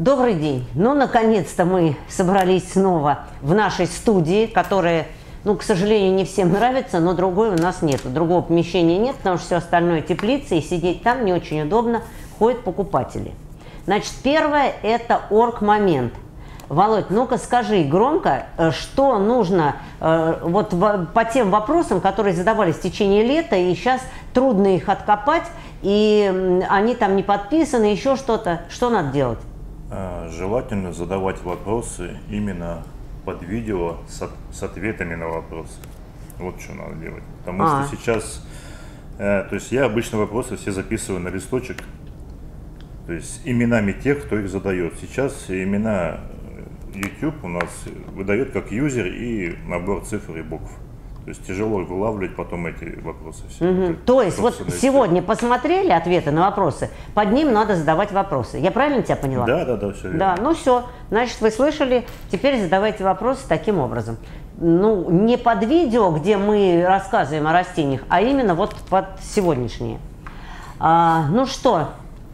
Добрый день. Ну, наконец-то мы собрались снова в нашей студии, которая, ну, к сожалению, не всем нравится, но другой у нас нет. Другого помещения нет, потому что все остальное теплица, и сидеть там не очень удобно, ходят покупатели. Значит, первое – это орг-момент. Володь, ну-ка скажи громко, э, что нужно э, вот по тем вопросам, которые задавались в течение лета, и сейчас трудно их откопать, и они там не подписаны, еще что-то. Что надо делать? А, желательно задавать вопросы именно под видео с, от, с ответами на вопросы. Вот что надо делать. Потому а. что сейчас, э, то есть я обычно вопросы все записываю на листочек, то есть именами тех, кто их задает. Сейчас имена YouTube у нас выдает как юзер и набор цифр и букв. То есть тяжело вылавливать потом эти вопросы. Все. Угу. То есть вот сегодня посмотрели ответы на вопросы, под ним надо задавать вопросы. Я правильно тебя поняла? Да, да, да, все верно. Да, ну все, значит вы слышали, теперь задавайте вопросы таким образом. Ну, не под видео, где мы рассказываем о растениях, а именно вот под сегодняшние. А, ну что,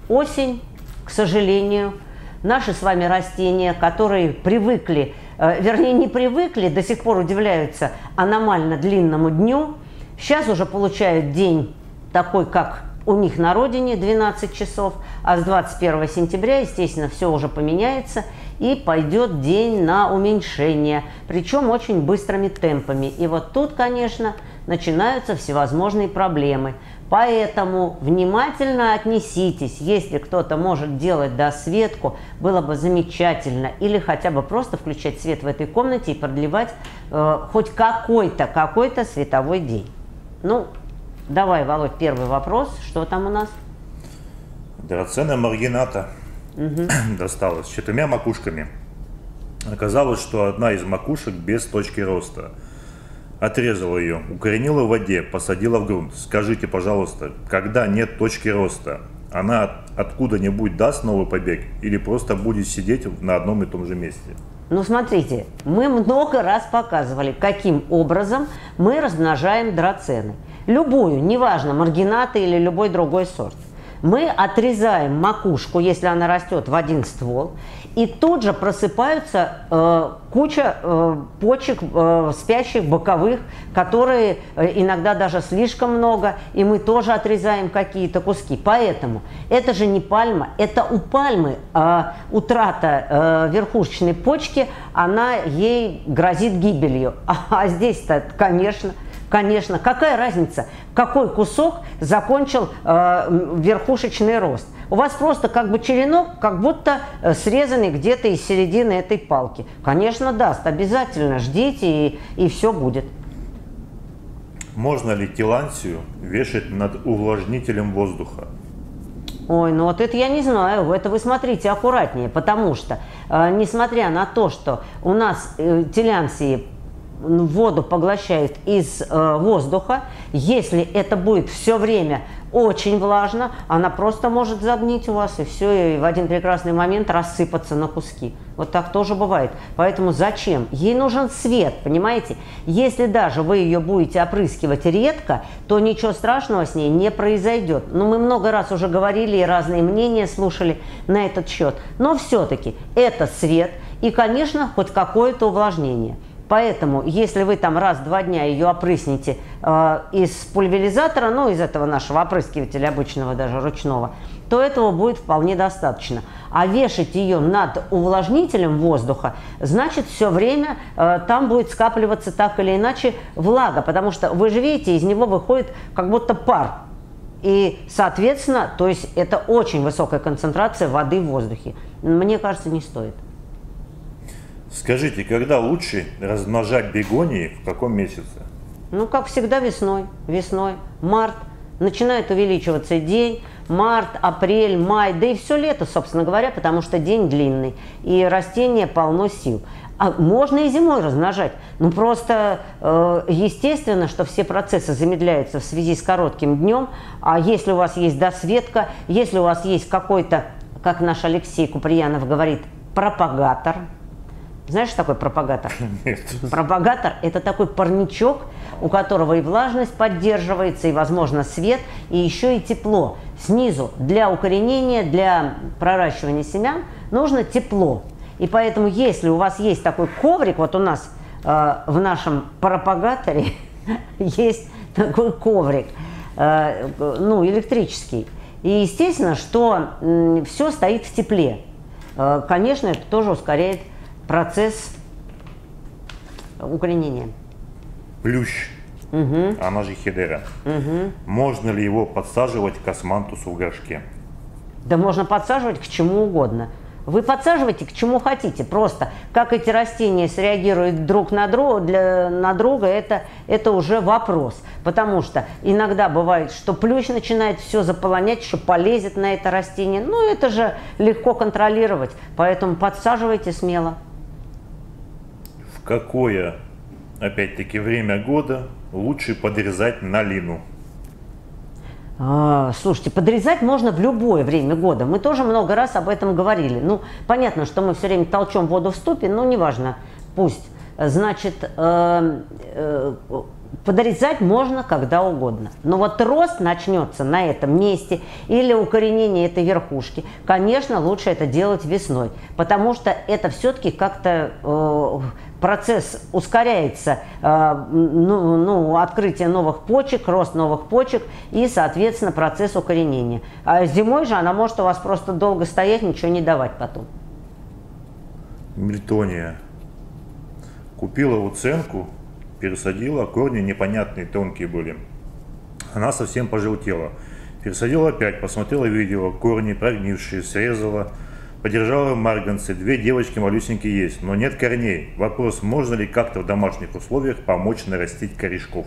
осень, к сожалению, наши с вами растения, которые привыкли вернее, не привыкли, до сих пор удивляются аномально длинному дню. Сейчас уже получают день такой, как у них на родине, 12 часов, а с 21 сентября, естественно, все уже поменяется, и пойдет день на уменьшение, причем очень быстрыми темпами. И вот тут, конечно, начинаются всевозможные проблемы. Поэтому внимательно отнеситесь, если кто-то может делать досветку, было бы замечательно, или хотя бы просто включать свет в этой комнате и продлевать э, хоть какой-то, какой-то световой день. Ну, давай, Володь, первый вопрос, что там у нас? Драцена маргината угу. досталась с четырьмя макушками. Оказалось, что одна из макушек без точки роста – Отрезала ее, укоренила в воде, посадила в грунт. Скажите, пожалуйста, когда нет точки роста, она откуда-нибудь даст новый побег или просто будет сидеть на одном и том же месте? Ну, смотрите, мы много раз показывали, каким образом мы размножаем драцены. Любую, неважно, маргинаты или любой другой сорт мы отрезаем макушку, если она растет в один ствол, и тут же просыпаются э, куча э, почек э, спящих боковых, которые э, иногда даже слишком много, и мы тоже отрезаем какие-то куски. Поэтому это же не пальма, это у пальмы э, утрата э, верхушечной почки, она ей грозит гибелью. А, здесь-то, конечно, Конечно, какая разница, какой кусок закончил э, верхушечный рост. У вас просто как бы черенок, как будто э, срезанный где-то из середины этой палки. Конечно, даст, обязательно ждите и, и все будет. Можно ли тилансию вешать над увлажнителем воздуха? Ой, ну вот это я не знаю, это вы смотрите аккуратнее, потому что, э, несмотря на то, что у нас э, телянсии воду поглощает из э, воздуха. Если это будет все время очень влажно, она просто может загнить у вас и все, и в один прекрасный момент рассыпаться на куски. Вот так тоже бывает. Поэтому зачем? Ей нужен свет, понимаете? Если даже вы ее будете опрыскивать редко, то ничего страшного с ней не произойдет. Но мы много раз уже говорили и разные мнения слушали на этот счет. Но все-таки это свет и, конечно, хоть какое-то увлажнение. Поэтому, если вы там раз-два дня ее опрыснете э, из пульверизатора, ну, из этого нашего опрыскивателя обычного, даже ручного, то этого будет вполне достаточно. А вешать ее над увлажнителем воздуха, значит, все время э, там будет скапливаться так или иначе влага, потому что, вы же видите, из него выходит как будто пар. И, соответственно, то есть это очень высокая концентрация воды в воздухе. Мне кажется, не стоит. Скажите, когда лучше размножать бегонии, в каком месяце? Ну, как всегда, весной. Весной. Март. Начинает увеличиваться день. Март, апрель, май, да и все лето, собственно говоря, потому что день длинный. И растение полно сил. А можно и зимой размножать. Ну, просто э, естественно, что все процессы замедляются в связи с коротким днем. А если у вас есть досветка, если у вас есть какой-то, как наш Алексей Куприянов говорит, пропагатор – знаешь, что такое пропагатор? Нет. Пропагатор – это такой парничок, у которого и влажность поддерживается, и, возможно, свет, и еще и тепло. снизу для укоренения, для проращивания семян нужно тепло. И поэтому, если у вас есть такой коврик, вот у нас э, в нашем пропагаторе есть такой коврик, э, ну, электрический. И естественно, что э, все стоит в тепле. Э, конечно, это тоже ускоряет процесс укоренения. Плющ, угу. она же хедера. Угу. Можно ли его подсаживать к османтусу в горшке? Да можно подсаживать к чему угодно. Вы подсаживаете к чему хотите. Просто как эти растения среагируют друг на друга, для, на друга это, это уже вопрос. Потому что иногда бывает, что плющ начинает все заполонять, что полезет на это растение. Ну, это же легко контролировать. Поэтому подсаживайте смело. Какое, опять-таки, время года лучше подрезать налину? А, слушайте, подрезать можно в любое время года. Мы тоже много раз об этом говорили. Ну, понятно, что мы все время толчем воду в ступе, но неважно, пусть. Значит, э, э, подрезать можно когда угодно. Но вот рост начнется на этом месте или укоренение этой верхушки, конечно, лучше это делать весной, потому что это все-таки как-то э, процесс ускоряется, э, ну, ну, открытие новых почек, рост новых почек и, соответственно, процесс укоренения. А зимой же она может у вас просто долго стоять, ничего не давать потом. Мельтония. Купила уценку, пересадила, корни непонятные, тонкие были. Она совсем пожелтела. Пересадила опять, посмотрела видео, корни прогнившие, срезала, Подержала марганцы, две девочки малюсенькие есть, но нет корней. Вопрос, можно ли как-то в домашних условиях помочь нарастить корешков?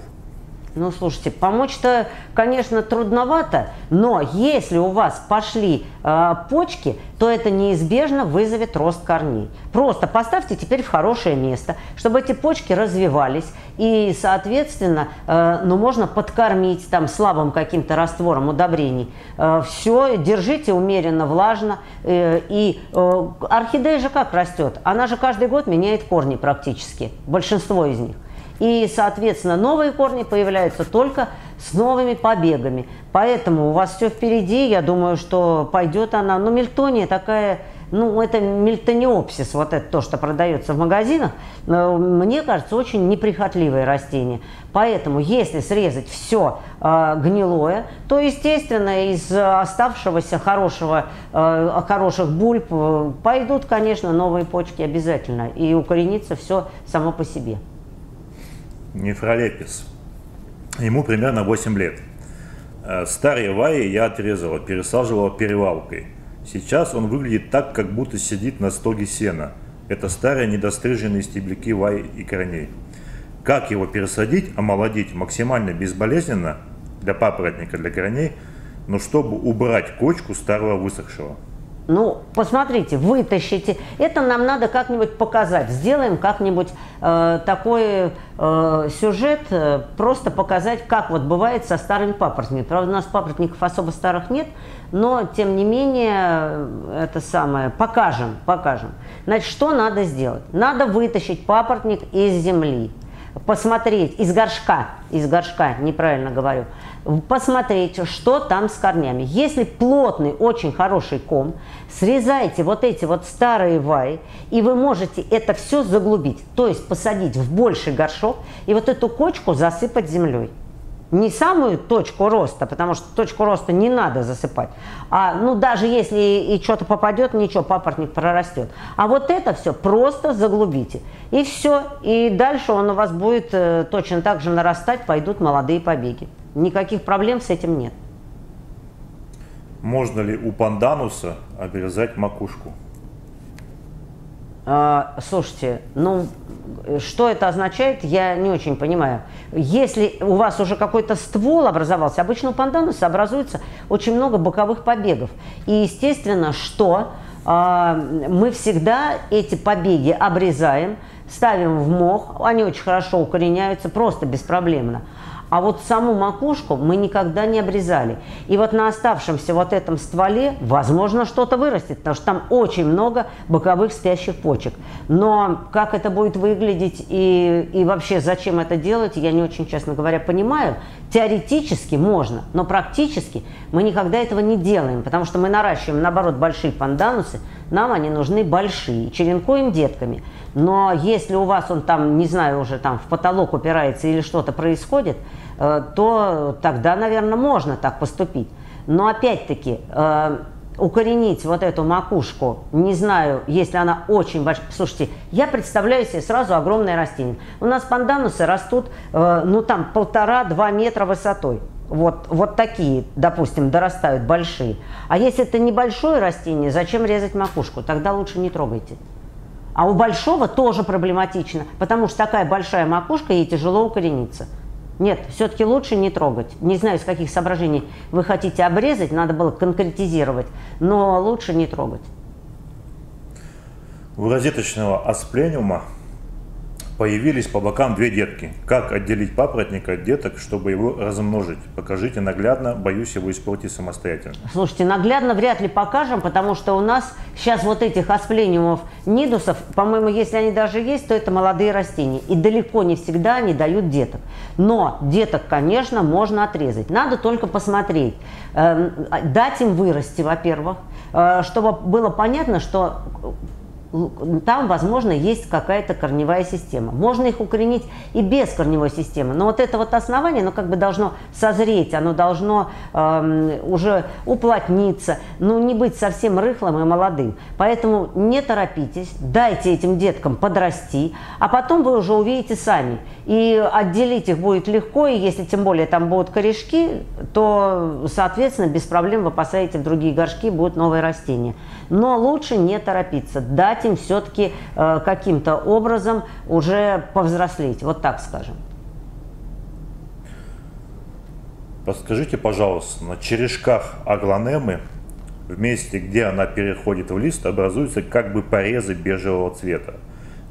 Ну, слушайте, помочь-то, конечно, трудновато, но если у вас пошли э, почки, то это неизбежно вызовет рост корней. Просто поставьте теперь в хорошее место, чтобы эти почки развивались, и, соответственно, э, ну, можно подкормить там слабым каким-то раствором удобрений. Э, все, держите умеренно влажно. Э, и э, орхидея же как растет? Она же каждый год меняет корни практически, большинство из них. И, соответственно, новые корни появляются только с новыми побегами. Поэтому у вас все впереди. Я думаю, что пойдет она. Ну, мельтония такая, ну, это мельтониопсис, вот это то, что продается в магазинах. Э, мне кажется, очень неприхотливое растение. Поэтому, если срезать все э, гнилое, то, естественно, из оставшегося хорошего, э, хороших бульб э, пойдут, конечно, новые почки обязательно. И укоренится все само по себе. Нефролепис. Ему примерно 8 лет. Э, старые ваи я отрезала, пересаживала перевалкой. Сейчас он выглядит так, как будто сидит на стоге сена. Это старые недостриженные стебляки вай и корней. Как его пересадить, омолодить максимально безболезненно для папоротника, для корней, но чтобы убрать кочку старого высохшего – ну, посмотрите, вытащите. Это нам надо как-нибудь показать. Сделаем как-нибудь э, такой э, сюжет, э, просто показать, как вот бывает со старыми папоротниками. Правда, у нас папоротников особо старых нет, но, тем не менее, э, это самое, покажем, покажем. Значит, что надо сделать? Надо вытащить папоротник из земли посмотреть из горшка, из горшка, неправильно говорю, посмотреть, что там с корнями. Если плотный, очень хороший ком, срезайте вот эти вот старые ваи, и вы можете это все заглубить, то есть посадить в больший горшок и вот эту кочку засыпать землей не самую точку роста, потому что точку роста не надо засыпать, а ну даже если и что-то попадет, ничего, папоротник прорастет. А вот это все просто заглубите. И все. И дальше он у вас будет э, точно так же нарастать, пойдут молодые побеги. Никаких проблем с этим нет. Можно ли у пандануса обрезать макушку? А, слушайте, ну, что это означает, я не очень понимаю. Если у вас уже какой-то ствол образовался, обычно у пандануса образуется очень много боковых побегов. И естественно, что а, мы всегда эти побеги обрезаем ставим в мох, они очень хорошо укореняются, просто беспроблемно. А вот саму макушку мы никогда не обрезали. И вот на оставшемся вот этом стволе, возможно, что-то вырастет, потому что там очень много боковых спящих почек. Но как это будет выглядеть и, и вообще зачем это делать, я не очень, честно говоря, понимаю. Теоретически можно, но практически мы никогда этого не делаем, потому что мы наращиваем, наоборот, большие панданусы, нам они нужны большие, черенкуем детками. Но если у вас он там, не знаю, уже там в потолок упирается или что-то происходит, э, то тогда, наверное, можно так поступить. Но опять-таки, э, укоренить вот эту макушку, не знаю, если она очень большая. Слушайте, я представляю себе сразу огромное растение. У нас панданусы растут, э, ну там полтора-два метра высотой. Вот, вот такие, допустим, дорастают большие. А если это небольшое растение, зачем резать макушку? Тогда лучше не трогайте. А у большого тоже проблематично, потому что такая большая макушка, ей тяжело укорениться. Нет, все-таки лучше не трогать. Не знаю, из каких соображений вы хотите обрезать, надо было конкретизировать, но лучше не трогать. У розеточного асплениума Появились по бокам две детки. Как отделить папоротника от деток, чтобы его размножить? Покажите наглядно, боюсь его испортить самостоятельно. Слушайте, наглядно вряд ли покажем, потому что у нас сейчас вот этих асплениумов, нидусов, по-моему, если они даже есть, то это молодые растения. И далеко не всегда они дают деток. Но деток, конечно, можно отрезать. Надо только посмотреть. Эм, дать им вырасти, во-первых, э, чтобы было понятно, что там, возможно, есть какая-то корневая система. Можно их укоренить и без корневой системы. Но вот это вот основание, оно как бы должно созреть, оно должно э, уже уплотниться, ну не быть совсем рыхлым и молодым. Поэтому не торопитесь, дайте этим деткам подрасти, а потом вы уже увидите сами. И отделить их будет легко, и если тем более там будут корешки, то, соответственно, без проблем вы посадите в другие горшки, будут новые растения. Но лучше не торопиться, дать дать им все-таки э, каким-то образом уже повзрослеть, вот так скажем. Подскажите, пожалуйста, на черешках аглонемы в месте, где она переходит в лист, образуются как бы порезы бежевого цвета.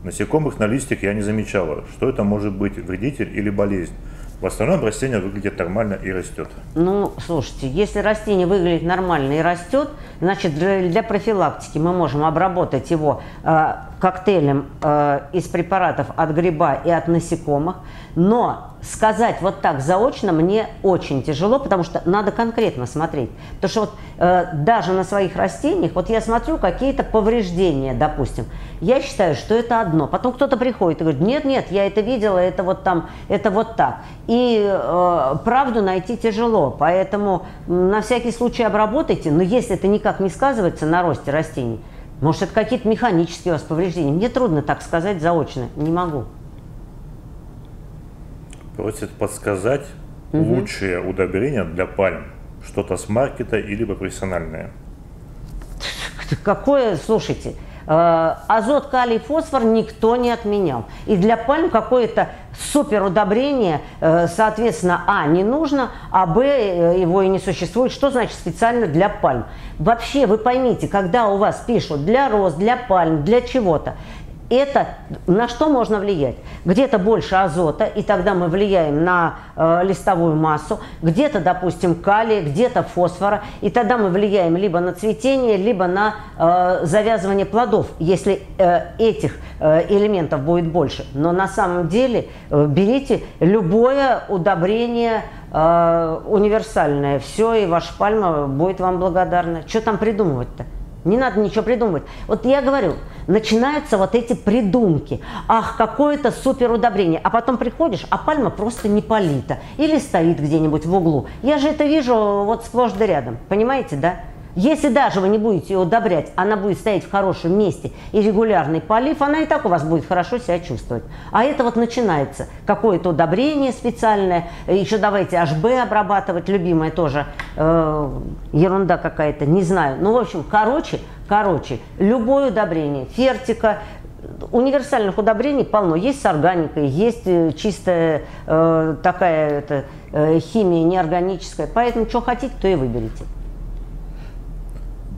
Насекомых на листьях я не замечала. Что это может быть, вредитель или болезнь? В остальном растение выглядит нормально и растет. Ну, слушайте, если растение выглядит нормально и растет, значит для, для профилактики мы можем обработать его э, коктейлем э, из препаратов от гриба и от насекомых. Но сказать вот так заочно мне очень тяжело, потому что надо конкретно смотреть. Потому что вот э, даже на своих растениях, вот я смотрю какие-то повреждения, допустим, я считаю, что это одно. Потом кто-то приходит и говорит, нет, нет, я это видела, это вот там, это вот так. И э, правду найти тяжело, поэтому на всякий случай обработайте, но если это никак не сказывается на росте растений, может это какие-то механические у вас повреждения, мне трудно так сказать заочно, не могу. Просит подсказать угу. лучшее удобрение для пальм. Что-то с маркета или профессиональное. Какое, слушайте, э, азот, калий, фосфор никто не отменял. И для пальм какое-то супер удобрение, э, соответственно, а, не нужно, а, б, э, его и не существует. Что значит специально для пальм? Вообще, вы поймите, когда у вас пишут для роз, для пальм, для чего-то, это на что можно влиять? Где-то больше азота, и тогда мы влияем на э, листовую массу, где-то, допустим, калия, где-то фосфора, и тогда мы влияем либо на цветение, либо на э, завязывание плодов, если э, этих э, элементов будет больше. Но на самом деле э, берите любое удобрение э, универсальное, все, и ваша пальма будет вам благодарна. Что там придумывать-то? Не надо ничего придумывать. Вот я говорю, начинаются вот эти придумки. Ах, какое-то супер удобрение. А потом приходишь, а пальма просто не полита. Или стоит где-нибудь в углу. Я же это вижу вот сплошь да рядом. Понимаете, да? Если даже вы не будете ее удобрять, она будет стоять в хорошем месте и регулярный полив, она и так у вас будет хорошо себя чувствовать. А это вот начинается какое-то удобрение специальное, еще давайте HB обрабатывать, любимая тоже э, ерунда какая-то, не знаю. Ну, в общем, короче, короче, любое удобрение, фертика, универсальных удобрений полно. Есть с органикой, есть э, чистая э, такая это, э, химия неорганическая. Поэтому что хотите, то и выберите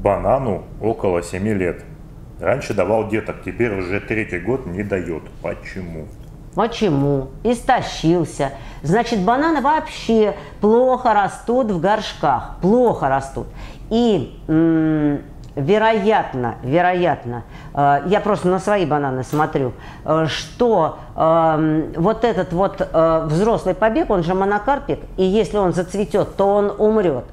банану около 7 лет. Раньше давал деток, теперь уже третий год не дает. Почему? Почему? Истощился. Значит, бананы вообще плохо растут в горшках. Плохо растут. И вероятно, вероятно, э, я просто на свои бананы смотрю, э, что э, вот этот вот взрослый побег, он же монокарпик, и если он зацветет, то он умрет.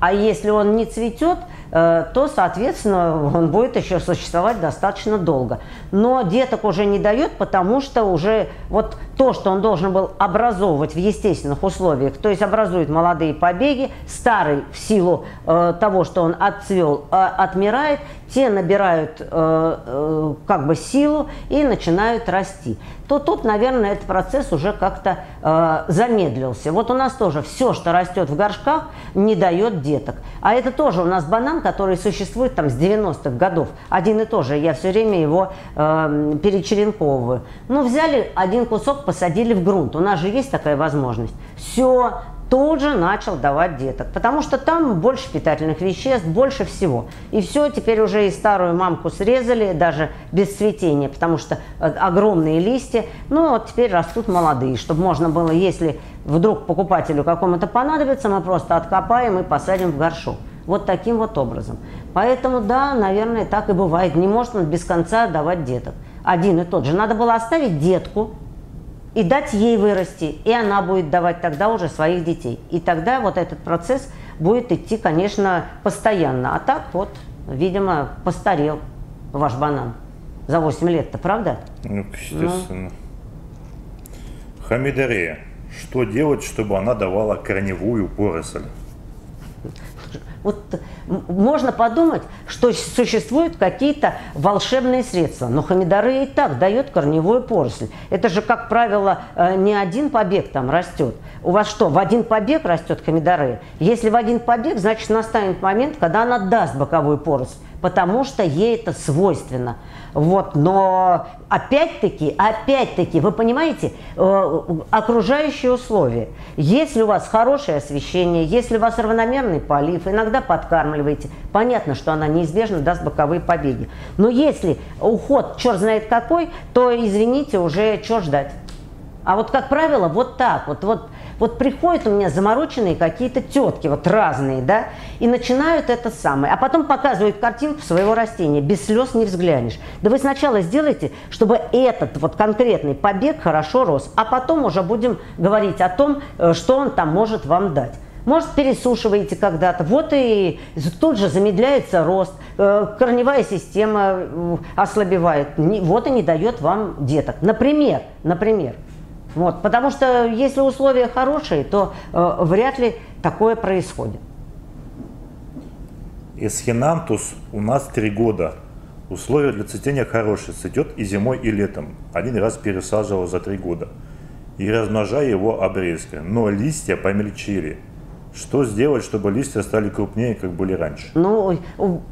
А если он не цветет, Э, то, соответственно, он будет еще существовать достаточно долго. Но деток уже не дает, потому что уже вот то, что он должен был образовывать в естественных условиях, то есть образует молодые побеги, старый в силу э, того, что он отцвел, э, отмирает, те набирают э, э, как бы силу и начинают расти. То тут, наверное, этот процесс уже как-то э, замедлился. Вот у нас тоже все, что растет в горшках, не дает деток. А это тоже у нас банан, который существует там с 90-х годов. Один и тот же. Я все время его э, перечеренковываю. Ну, взяли один кусок, посадили в грунт. У нас же есть такая возможность. Все, тут же начал давать деток, потому что там больше питательных веществ, больше всего. И все, теперь уже и старую мамку срезали, даже без цветения, потому что э, огромные листья, ну вот теперь растут молодые, чтобы можно было, если вдруг покупателю какому-то понадобится, мы просто откопаем и посадим в горшок. Вот таким вот образом. Поэтому, да, наверное, так и бывает. Не может он без конца давать деток. Один и тот же. Надо было оставить детку, и дать ей вырасти, и она будет давать тогда уже своих детей. И тогда вот этот процесс будет идти, конечно, постоянно. А так вот, видимо, постарел ваш банан за 8 лет-то, правда? Ну, естественно. Ну. Хамидерея. Что делать, чтобы она давала корневую поросль? Вот можно подумать, что существуют какие-то волшебные средства, но хамидары и так дает корневую поросль. Это же, как правило, э, не один побег там растет. У вас что, в один побег растет хамидары? Если в один побег, значит настанет момент, когда она даст боковую поросль потому что ей это свойственно. Вот, но опять-таки, опять-таки, вы понимаете, э, окружающие условия. Если у вас хорошее освещение, если у вас равномерный полив, иногда подкармливаете, понятно, что она неизбежно даст боковые побеги. Но если уход черт знает какой, то, извините, уже что ждать. А вот, как правило, вот так, вот, вот вот приходят у меня замороченные какие-то тетки, вот разные, да, и начинают это самое. А потом показывают картинку своего растения. Без слез не взглянешь. Да вы сначала сделайте, чтобы этот вот конкретный побег хорошо рос, а потом уже будем говорить о том, э, что он там может вам дать. Может, пересушиваете когда-то. Вот и тут же замедляется рост, э, корневая система э, ослабевает. Вот и не дает вам деток. Например, например. Вот, потому что если условия хорошие, то э, вряд ли такое происходит. Эсхинантус у нас три года. Условия для цветения хорошие. Цветет и зимой, и летом. Один раз пересаживал за три года. И размножая его обрезкой. Но листья помельчили. Что сделать, чтобы листья стали крупнее, как были раньше? Ну,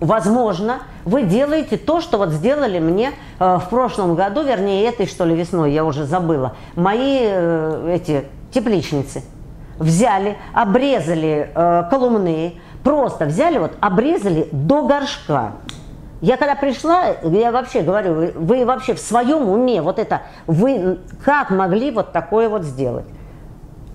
возможно, вы делаете то, что вот сделали мне э, в прошлом году, вернее, этой, что ли, весной, я уже забыла. Мои э, эти тепличницы взяли, обрезали э, колумны, просто взяли, вот, обрезали до горшка. Я когда пришла, я вообще говорю, вы, вы вообще в своем уме, вот это, вы как могли вот такое вот сделать?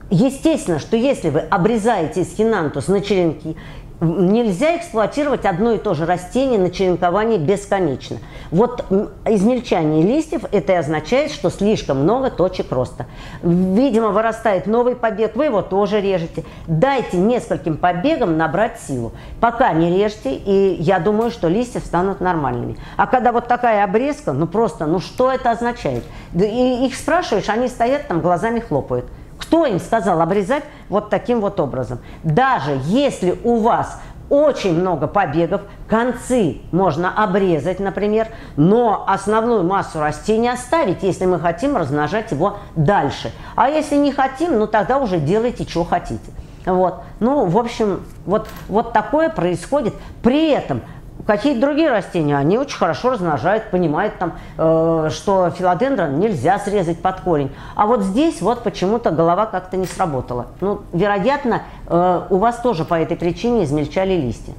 Естественно, что если вы обрезаете эскинантус на черенки, нельзя эксплуатировать одно и то же растение на черенкование бесконечно. Вот измельчание листьев, это и означает, что слишком много точек роста. Видимо, вырастает новый побег, вы его тоже режете. Дайте нескольким побегам набрать силу. Пока не режьте, и я думаю, что листья станут нормальными. А когда вот такая обрезка, ну просто, ну что это означает? И их спрашиваешь, они стоят там, глазами хлопают. Кто им сказал обрезать вот таким вот образом? Даже если у вас очень много побегов, концы можно обрезать, например, но основную массу растения оставить, если мы хотим размножать его дальше. А если не хотим, ну тогда уже делайте, что хотите. Вот. Ну, в общем, вот, вот такое происходит. При этом Какие-то другие растения, они очень хорошо размножают, понимают там, э, что филодендрон нельзя срезать под корень. А вот здесь вот почему-то голова как-то не сработала. Ну, вероятно, э, у вас тоже по этой причине измельчали листья.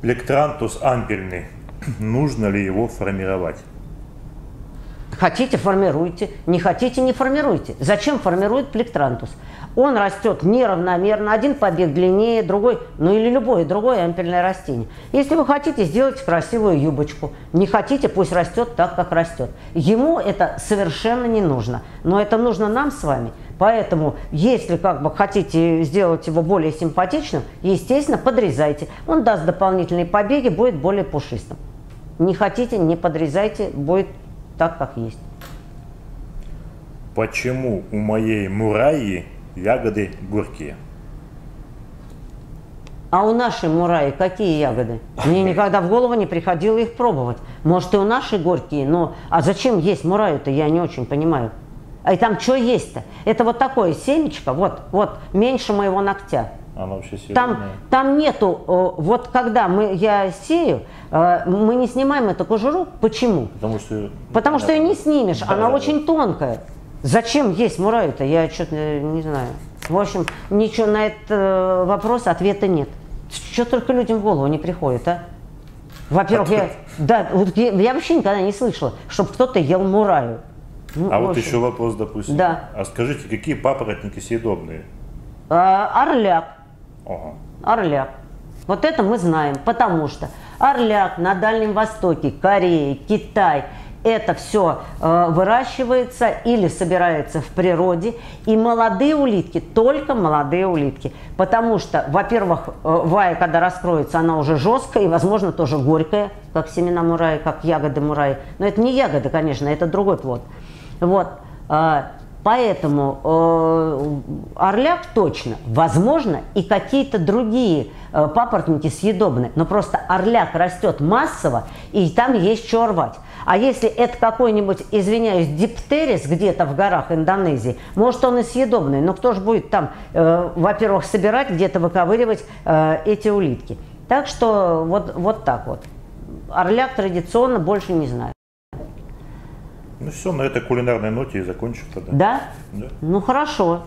Плектрантус ампельный. Нужно ли его формировать? Хотите, формируйте. Не хотите, не формируйте. Зачем формирует плектрантус? Он растет неравномерно. Один побег длиннее, другой, ну или любое другое ампельное растение. Если вы хотите, сделайте красивую юбочку. Не хотите, пусть растет так, как растет. Ему это совершенно не нужно. Но это нужно нам с вами. Поэтому, если как бы хотите сделать его более симпатичным, естественно, подрезайте. Он даст дополнительные побеги, будет более пушистым. Не хотите, не подрезайте, будет так, как есть. Почему у моей мураи ягоды горькие? А у нашей мураи какие ягоды? Мне никогда в голову не приходило их пробовать. Может, и у нашей горькие, но... А зачем есть мураю-то, я не очень понимаю. А и там что есть-то? Это вот такое семечко, вот, вот, меньше моего ногтя. Она вообще там, там нету, вот когда мы, я сею, э, мы не снимаем эту кожуру. Почему? Потому что... Потому что ее не снимешь, да, она да, очень да. тонкая. Зачем есть мураю-то, я что-то не знаю. В общем, ничего на этот э, вопрос ответа нет. Что только людям в голову не приходит, а? Во-первых, я, да, вот я, я вообще никогда не слышала, чтобы кто-то ел мураю. Ну, а вот еще вопрос, допустим. Да. А скажите, какие папоротники съедобные? А, орляк. Ага. Орляк. Вот это мы знаем, потому что орляк на Дальнем Востоке, Корее, Китай, это все э, выращивается или собирается в природе. И молодые улитки, только молодые улитки. Потому что, во-первых, э, вая, когда раскроется, она уже жесткая и, возможно, тоже горькая, как семена мураи, как ягоды мураи. Но это не ягоды, конечно, это другой плод. Вот. Э, Поэтому орляк точно, возможно, и какие-то другие папоротники съедобные. Но просто орляк растет массово, и там есть что рвать. А если это какой-нибудь, извиняюсь, диптерис где-то в горах Индонезии, может он и съедобный, но кто же будет там, э, во-первых, собирать, где-то выковыривать э, эти улитки. Так что вот, вот так вот. Орляк традиционно больше не знаю. Ну все, на этой кулинарной ноте и закончим тогда. Да? Да. Ну хорошо.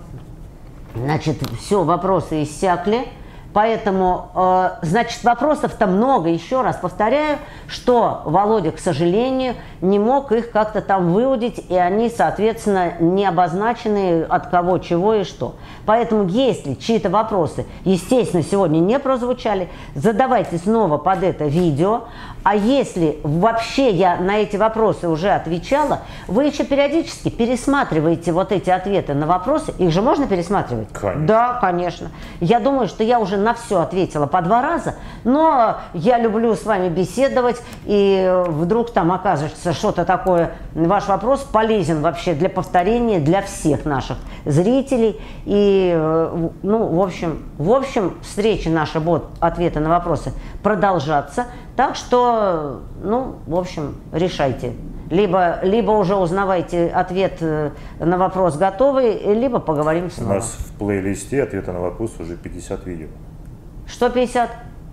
Значит, все, вопросы иссякли. Поэтому, э, значит, вопросов-то много. Еще раз повторяю, что Володя, к сожалению, не мог их как-то там выудить, и они, соответственно, не обозначены от кого, чего и что. Поэтому, если чьи-то вопросы, естественно, сегодня не прозвучали, задавайте снова под это видео. А если вообще я на эти вопросы уже отвечала, вы еще периодически пересматриваете вот эти ответы на вопросы. Их же можно пересматривать? Конечно. Да, конечно. Я думаю, что я уже на все ответила по два раза, но я люблю с вами беседовать, и вдруг там окажется что-то такое, ваш вопрос полезен вообще для повторения для всех наших зрителей. И, ну, в общем, в общем, встречи наши будут, ответы на вопросы продолжаться. Так что, ну, в общем, решайте. Либо, либо уже узнавайте ответ э, на вопрос готовый, либо поговорим снова. У нас в плейлисте ответа на вопрос уже 50 видео. Что 50?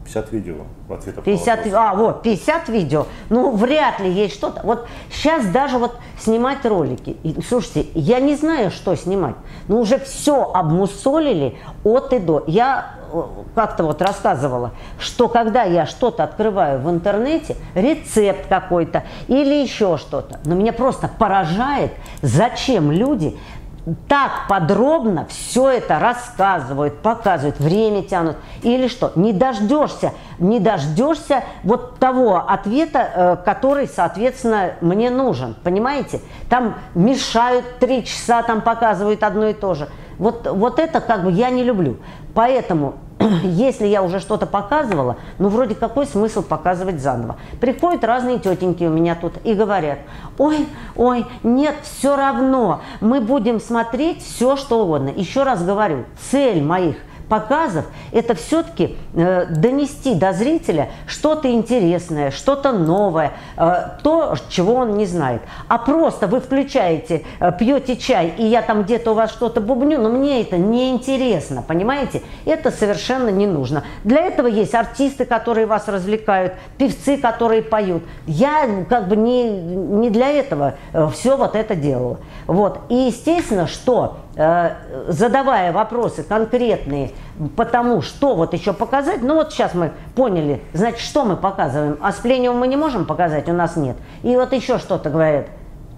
50 видео в ответах 50, А, вот, 50 видео. Ну, вряд ли есть что-то. Вот сейчас даже вот снимать ролики. И, слушайте, я не знаю, что снимать. Ну, уже все обмусолили от и до. Я э, как-то вот рассказывала, что когда я что-то открываю в интернете, рецепт какой-то или еще что-то, но меня просто поражает, зачем люди так подробно все это рассказывают, показывают, время тянут. Или что? Не дождешься, не дождешься вот того ответа, э, который, соответственно, мне нужен. Понимаете? Там мешают три часа, там показывают одно и то же. Вот, вот это как бы я не люблю. Поэтому если я уже что-то показывала, ну вроде какой смысл показывать заново? Приходят разные тетеньки у меня тут и говорят, ой, ой, нет, все равно, мы будем смотреть все, что угодно. Еще раз говорю, цель моих – показов – это все-таки э, донести до зрителя что-то интересное, что-то новое, э, то, чего он не знает. А просто вы включаете, э, пьете чай, и я там где-то у вас что-то бубню, но мне это не интересно, понимаете? Это совершенно не нужно. Для этого есть артисты, которые вас развлекают, певцы, которые поют. Я как бы не, не для этого э, все вот это делала. Вот. И естественно, что задавая вопросы конкретные по тому, что вот еще показать, ну вот сейчас мы поняли, значит, что мы показываем. Асплениум мы не можем показать, у нас нет. И вот еще что-то говорят.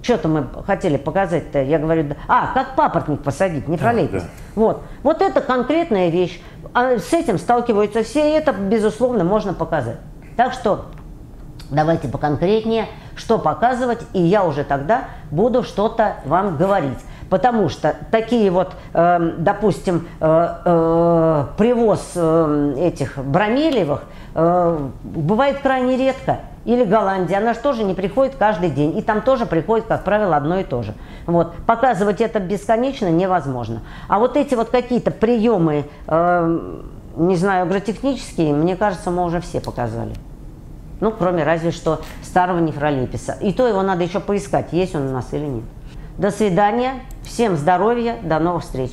Что-то мы хотели показать-то, я говорю, а, как папоротник посадить, не пролететь. Да, да. Вот. вот это конкретная вещь. А с этим сталкиваются все, и это, безусловно, можно показать. Так что давайте поконкретнее, что показывать, и я уже тогда буду что-то вам говорить. Потому что такие вот, э, допустим, э, э, привоз э, этих бромелевых э, бывает крайне редко. Или Голландия, она же тоже не приходит каждый день. И там тоже приходит, как правило, одно и то же. Вот. Показывать это бесконечно невозможно. А вот эти вот какие-то приемы, э, не знаю, агротехнические, мне кажется, мы уже все показали. Ну, кроме разве что старого нефролиписа. И то его надо еще поискать, есть он у нас или нет. До свидания, всем здоровья, до новых встреч.